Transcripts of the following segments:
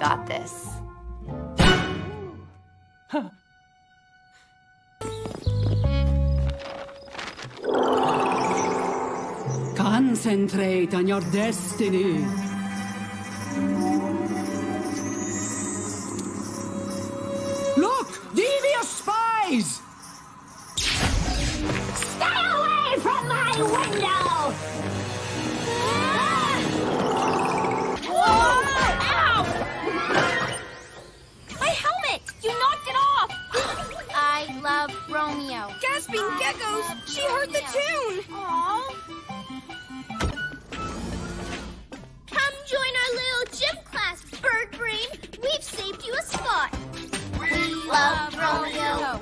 got this. Concentrate on your destiny. Look! Devious spies! Stay away from my window! Romeo. Gasping geckos! She heard the tune! Aww. Come join our little gym class, Bird Brain. We've saved you a spot. We love Romeo.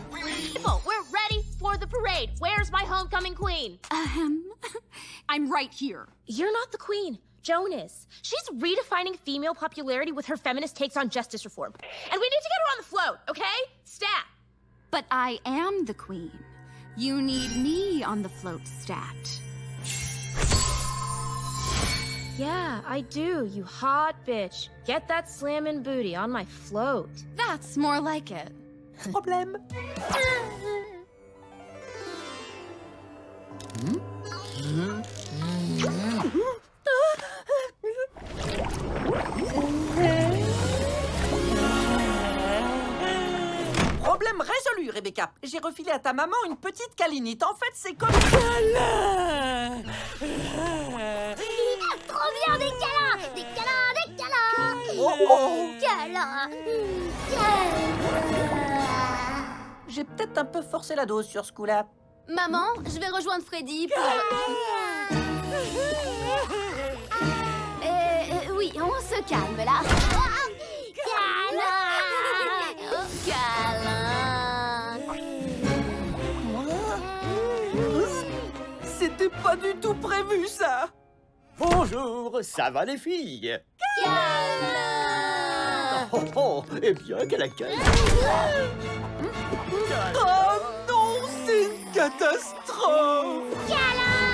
People, we're ready for the parade. Where's my homecoming queen? Ahem. Um, I'm right here. You're not the queen. Joan is. She's redefining female popularity with her feminist takes on justice reform. And we need to get her on the float, okay? Stat. But I am the queen. You need me on the float stat. Yeah, I do, you hot bitch. Get that slammin' booty on my float. That's more like it. Problem. Problème hmm? hmm? Rebecca. J'ai refilé à ta maman une petite câlinite. En fait, c'est comme... Câlin Trop bien des câlins Des câlins, des câlins Oh, oh. Câlins J'ai peut-être un peu forcé la dose sur ce coup-là. Maman, je vais rejoindre Freddy pour... Euh, euh, oui, on se calme là. Pas du tout prévu, ça. Bonjour, ça va les filles? Oh, oh, eh bien, quel accueil. Oh non, c'est une catastrophe. Câlins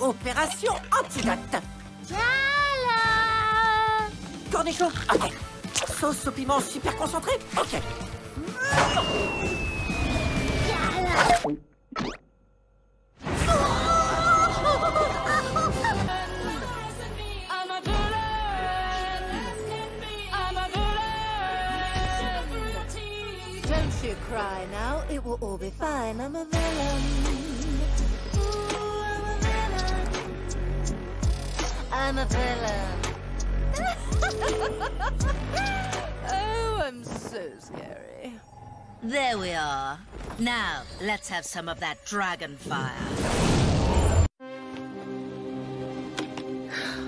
Opération antidote. Câlins Cornichon, ok. Sauce au piment super concentré, ok. Don't you cry now, it will all be fine. I'm a villain. I'm a villain. oh, I'm so scary. There we are. Now, let's have some of that dragon fire.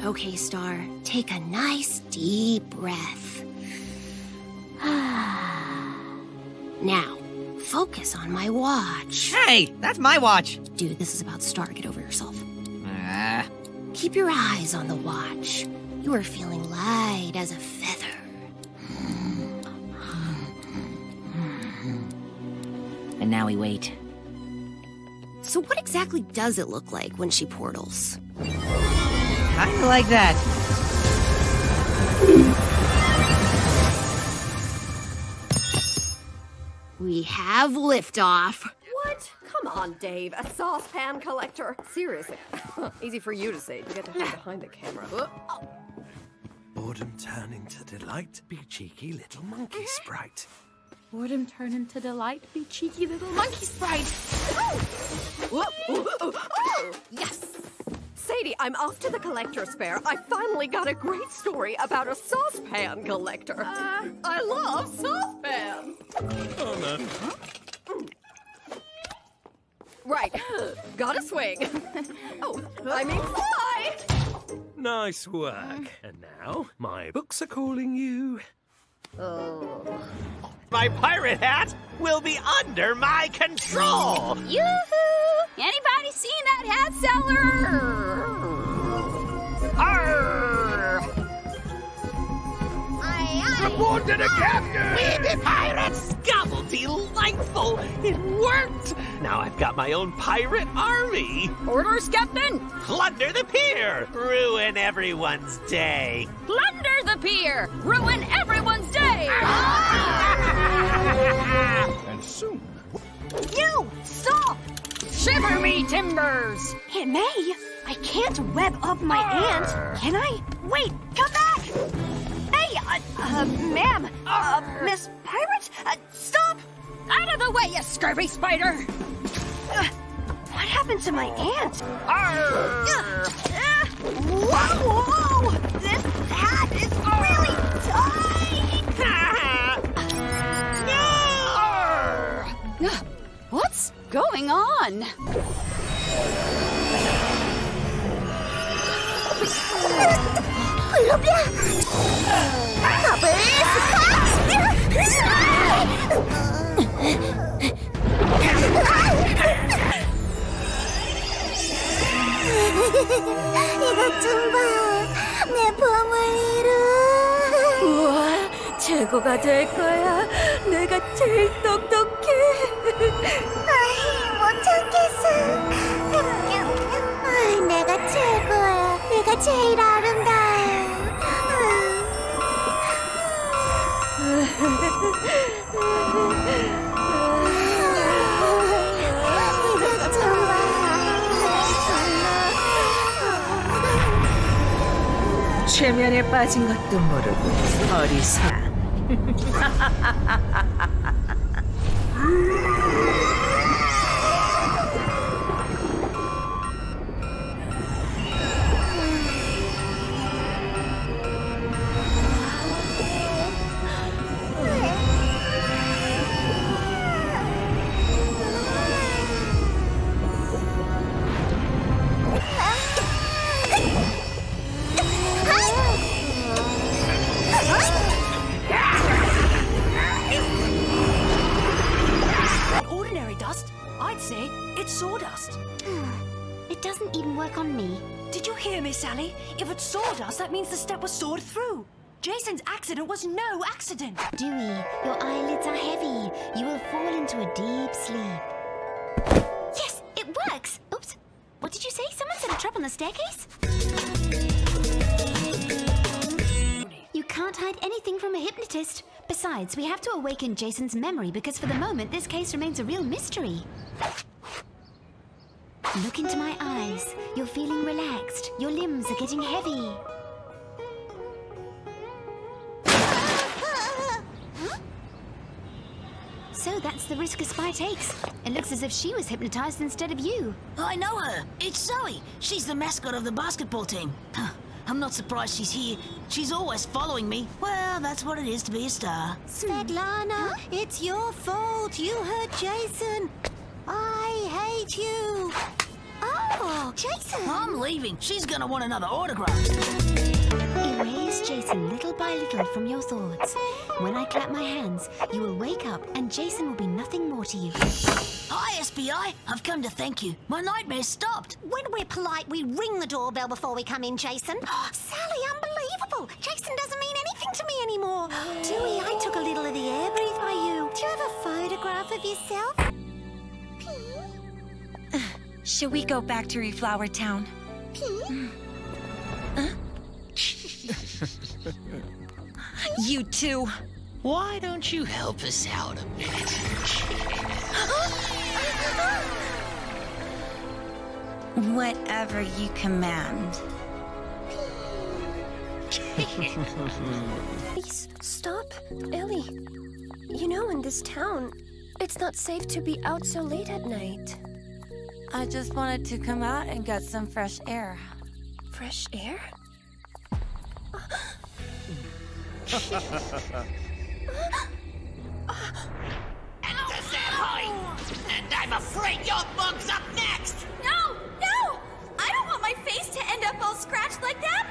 Okay, Star, take a nice deep breath. now, focus on my watch. Hey, that's my watch. Dude, this is about Star. Get over yourself. Ah, Keep your eyes on the watch. You are feeling light as a feather. And now we wait. So, what exactly does it look like when she portals? Kinda like that. We have liftoff. What? Come on, Dave. A saucepan collector. Seriously. Easy for you to say. You get to hide behind the camera. Boredom turn into delight, be cheeky little monkey eh? sprite. Boredom turn into delight, be cheeky little monkey sprite. Yes! Sadie, I'm off to the collector's fair. I finally got a great story about a saucepan collector. Uh, I love saucepans! Oh, right. Got a swing. oh, I mean fly! Nice work. And now, my books are calling you. Oh. My pirate hat will be under my control. Yoo-hoo! Anybody seen that hat seller? Arr! Report to the captain! We the pirates! Gobble delightful! It worked! Now I've got my own pirate army! Orders, Captain! Plunder the pier! Ruin everyone's day! Plunder the pier! Ruin everyone's day! and soon. You! Stop! Shiver me timbers! Aunt May, I can't web up my aunt, can I? Wait, come back! Hey, uh, uh ma'am, uh, Miss Pirate, uh, stop! Out of the way, you scurvy spider! Uh, what happened to my aunt? Arr! On? 이것 좀 봐. 내 보물이루. 우와, 최고가 될 거야. 내가 제일 똑똑해. 참겠어. 아이, 내가 최고야. 내가 제일 아름다워. 이것 좀 봐. 최면에 빠진 것도 모르고. Ordinary on me. Did you hear me, Sally? If it's sawdust, that means the step was sawed through. Jason's accident was no accident. Doowee, your eyelids are heavy. You will fall into a deep sleep. Yes, it works! Oops. What did you say? Someone set a trap on the staircase? You can't hide anything from a hypnotist. Besides, we have to awaken Jason's memory because for the moment this case remains a real mystery. Look into my eyes. You're feeling relaxed. Your limbs are getting heavy. So that's the risk a spy takes. It looks as if she was hypnotized instead of you. Oh, I know her. It's Zoe. She's the mascot of the basketball team. Huh. I'm not surprised she's here. She's always following me. Well, that's what it is to be a star. Svetlana, hmm. it's your fault. You hurt Jason. I hate you. Oh, Jason. I'm leaving. She's gonna want another autograph. Erase Jason little by little from your thoughts. When I clap my hands, you will wake up and Jason will be nothing more to you. Hi, SBI. I've come to thank you. My nightmare stopped. When we're polite, we ring the doorbell before we come in, Jason. Sally, unbelievable. Jason doesn't mean anything to me anymore. Doowee, I took a little of the air breathed by you. Do you have a photograph of yourself? Shall we go back to Reflower Town? Hmm. You too. Why don't you help us out a bit? Whatever you command. Please, stop. Ellie, you know in this town, it's not safe to be out so late at night. I just wanted to come out and get some fresh air. Fresh air? Does that high And I'm afraid your bug's up next! No! No! I don't want my face to end up all scratched like that!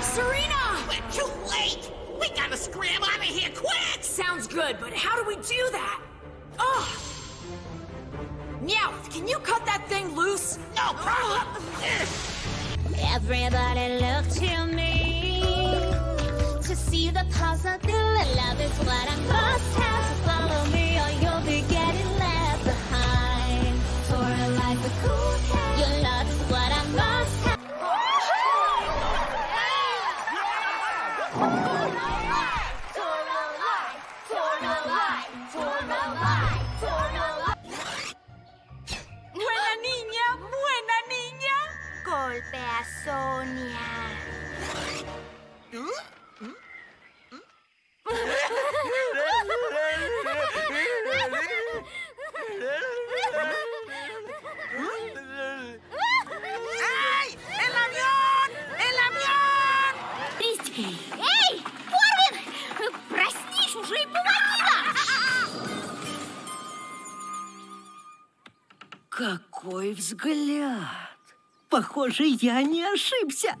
Serena! We're too late! We gotta scram Sounds good, but how do we do that? Ugh! Meowth, can you cut that thing loose? No problem! Everybody look to me to see the positive. Love is what I must have. So follow me, or you'll be getting left behind. For a life of cool cat, your love is what I must Buena niña, buena niña. Golpea a Sonia. ¡Ay! ¡El avión! ¡El avión! Эй, Какой взгляд! Похоже, я не ошибся.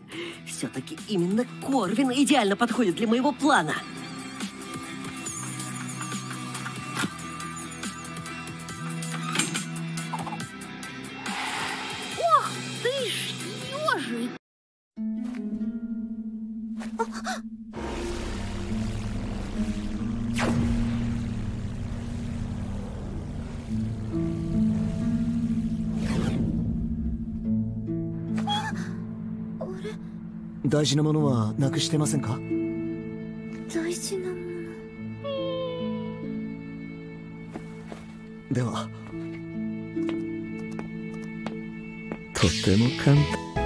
Все-таки именно Корвин идеально подходит для моего плана. Ох ты ж, ежик! 大事なものはなくしてませんか？大事なもでは。とても簡単